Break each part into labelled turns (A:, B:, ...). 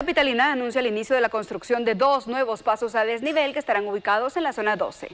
A: Capitalina anuncia el inicio de la construcción de dos nuevos pasos a desnivel que estarán ubicados en la zona 12.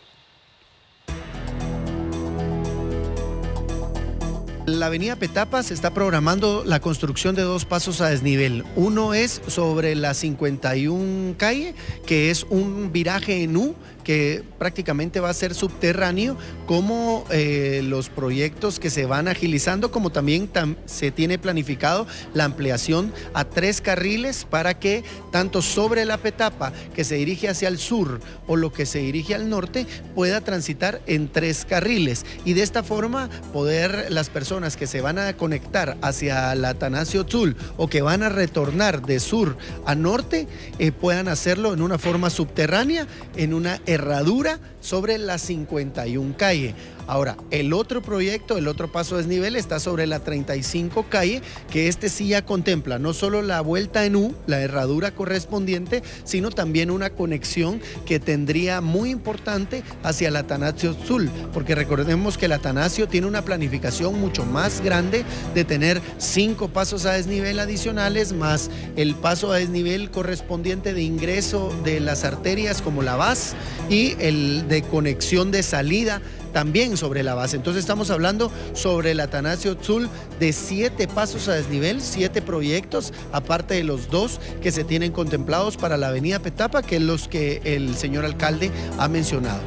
B: La avenida Petapa se está programando la construcción de dos pasos a desnivel. Uno es sobre la 51 calle, que es un viraje en U que prácticamente va a ser subterráneo, como eh, los proyectos que se van agilizando, como también se tiene planificado la ampliación a tres carriles para que tanto sobre la Petapa, que se dirige hacia el sur, o lo que se dirige al norte, pueda transitar en tres carriles. Y de esta forma poder las personas que se van a conectar hacia la Atanasio Tzul o que van a retornar de sur a norte eh, puedan hacerlo en una forma subterránea, en una herradura sobre la 51 calle. Ahora, el otro proyecto, el otro paso desnivel está sobre la 35 calle, que este sí ya contempla no solo la vuelta en U, la herradura correspondiente, sino también una conexión que tendría muy importante hacia el Atanasio Sul, porque recordemos que el Atanasio tiene una planificación mucho más grande de tener cinco pasos a desnivel adicionales, más el paso a desnivel correspondiente de ingreso de las arterias como la VAS y el de conexión de salida también sobre la base. Entonces estamos hablando sobre el Atanasio Tzul de siete pasos a desnivel, siete proyectos, aparte de los dos que se tienen contemplados para la avenida Petapa, que es los que el señor alcalde ha mencionado.